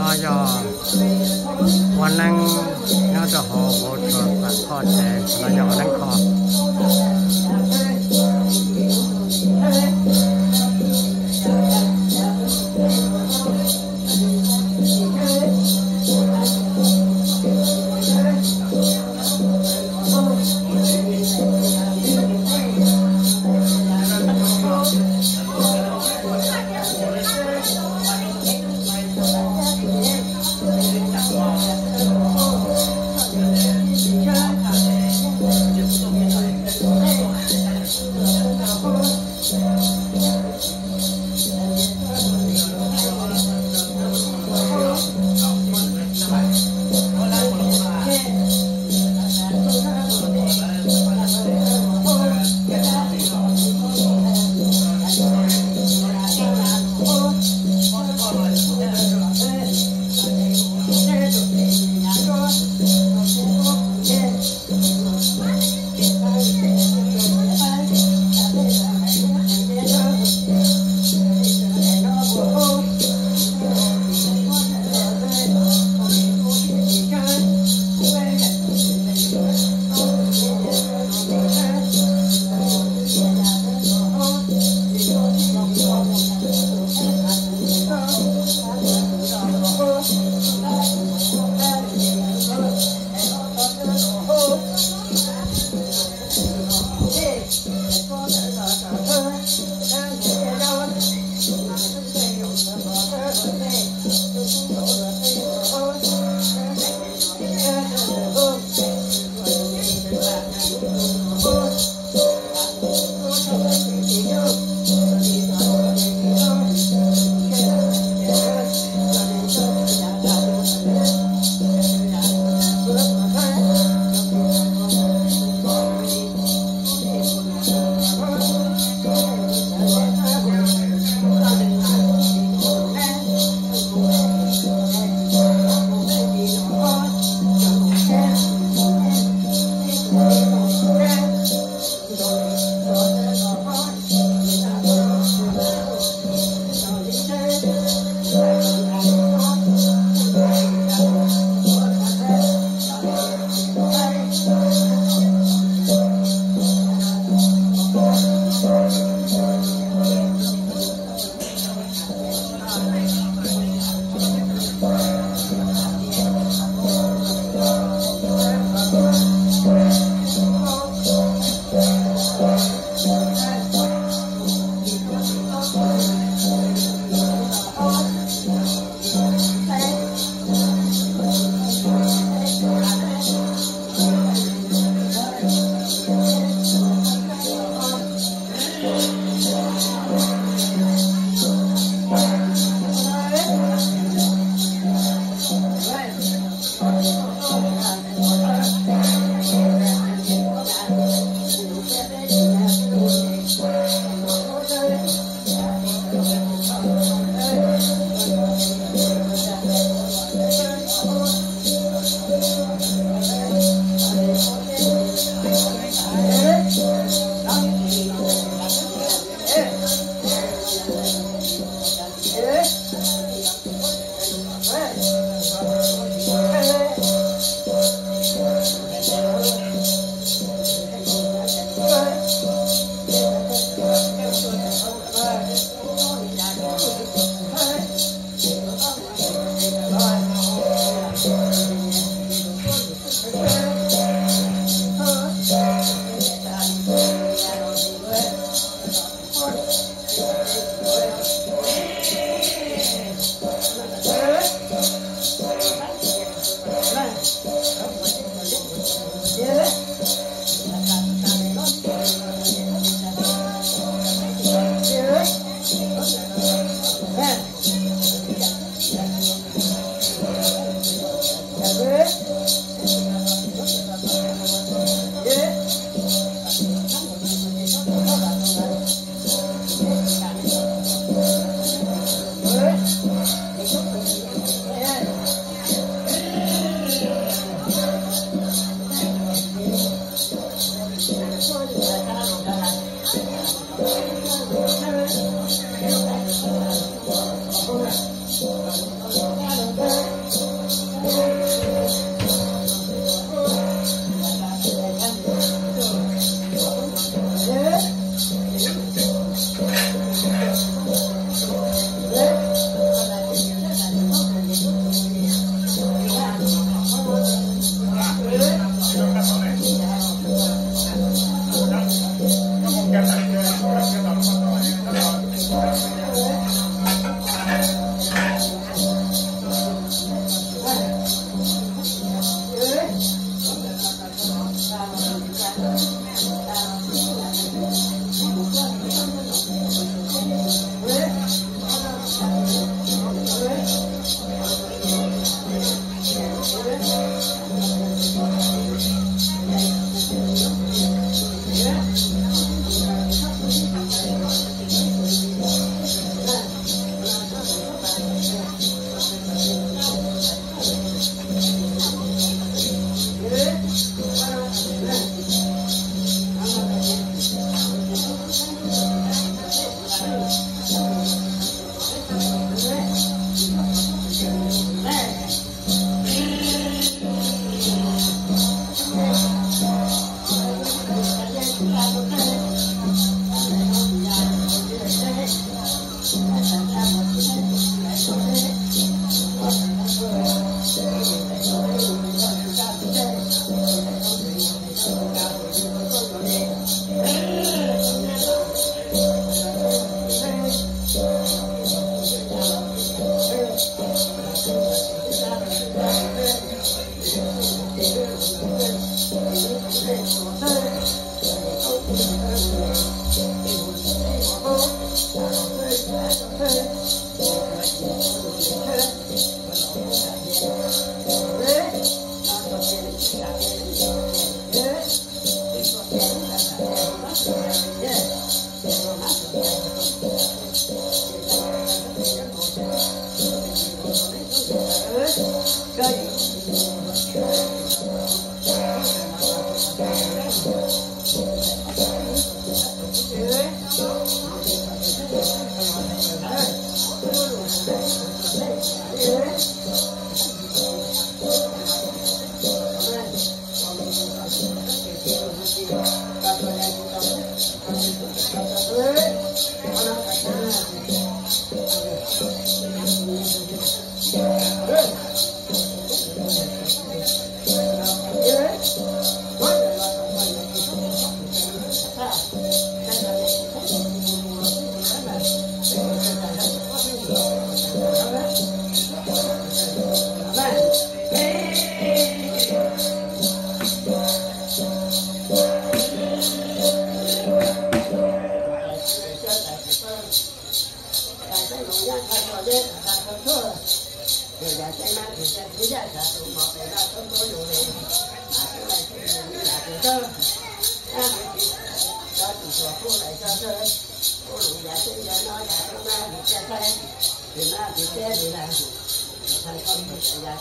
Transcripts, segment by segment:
ลอยอวันนั้นเราจะหอโหดทอดทอดแดงลอยอนั่งคอ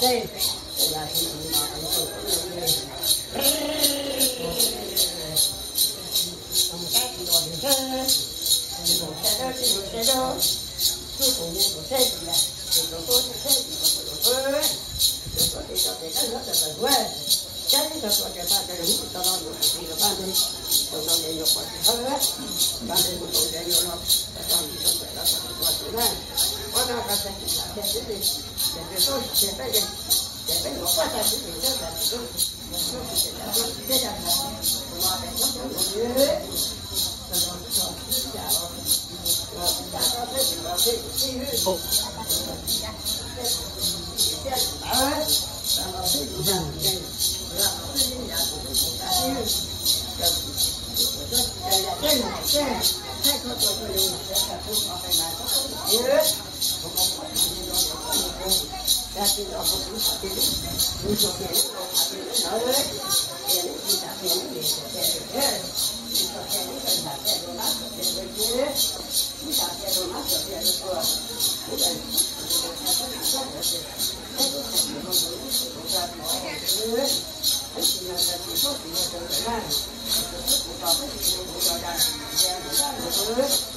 đây là thì nó ăn sụp còn cái thì rồi thì thôi thì rồi thế đó thì rồi thế đó tôi cũng nên rồi thế thì là thì rồi tôi thì thế thì là rồi tôi rồi tôi thì tôi thì cái nữa là phải quên cái thì tôi tôi thì ta cái đúng tôi nói được thì là ban đi tôi nói để dục quan hơn hết ban đi một tôi để dục nó tôi nói thì tôi phải là tôi quan tôi này quan nào cái gì là cái gì sempre solo, sempre lì, sempre lì, quando si vede, quando si vede, quando si vede, quando si vede, quando si vede, quando si vede, Yes thing. That is of a group of people. Group of men who are having a knowledge, and it is a thing that is very good. It's a thing that is not very much, but it's very good. It's not very much, but it's very good. It's a Thank you.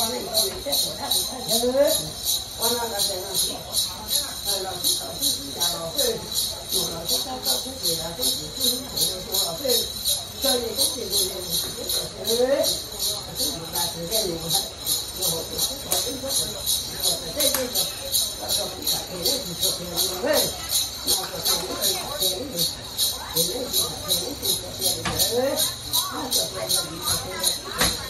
光那个再说他不看车，我那个在那，呃，老师老师家老会，有老师他到处给老师给自己朋友说老会，叫你东西给你，别说车，自己把时间留下，我我我我真不是，我在这个，我说不想给人家说给我们，那我说我们给人家，给人家给人家说给人家，那说给人家给人家。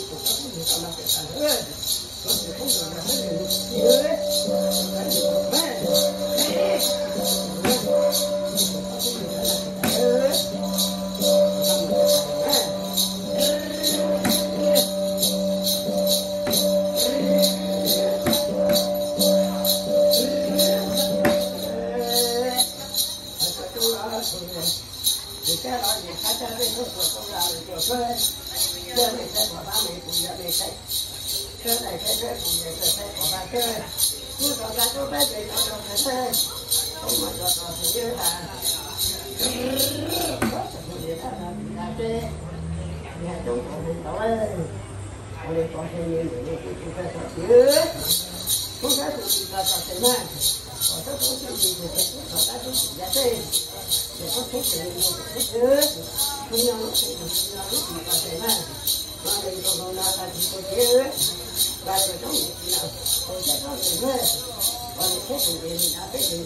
Gracias. nhà xe nhà chúng con đi tỏ ơi con đi con xe nhiều người đi chúng ta sợ chứ chúng ta chúng ta sợ thế nào còn tất cả những gì của chúng ta chúng ta chúng ta nhà xe để có thuốc để nhiều thuốc chứ không nhau lúc thì không nhau lúc thì còn thế nào con đi con con nào ta chỉ có chứ và rồi trong nào con sẽ có thế nào còn thuốc thì mình đã biết được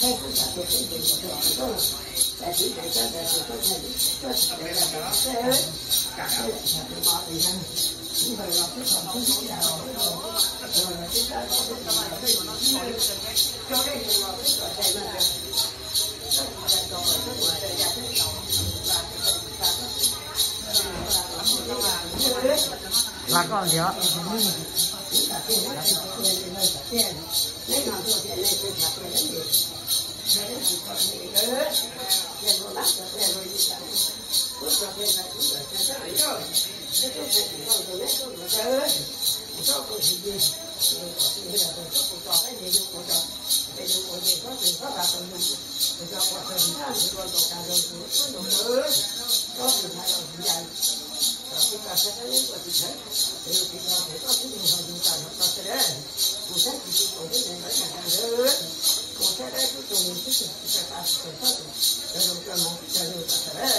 thay cũng là tôi chỉ định một cái tôi là chỉ định cho là sự tôi thành tôi chỉ định là đó thế ấy tôi lại là tôi bỏ thì năng như vậy là cái phòng không chỉ là rồi rồi là chúng ta có cái tâm này cho nên là cái gọi đây là rất là cầu rất là thời gian rất cầu và và còn gì ạ? Hãy subscribe cho kênh Ghiền Mì Gõ Để không bỏ lỡ những video hấp dẫn せっかくなんかね、立ち上がらしい。ちょっと自分、自分だとちょっと高いね、よくた。え、よくね、こうやってかかったんだ。え、だから、なんでこうやってあげるのちょっと下がらしい。どうするのよ、みたいな。chúng ta sẽ thấy và thị thế thì được thì sao để có cái tình hình chúng ta hợp tác thế đấy một cái thì chúng tôi thấy đấy là hàng đấy một cái đấy chúng tôi muốn cái gì chúng ta ta sẽ phát để được cho một cái được thế đấy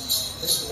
我。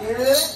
Yeah.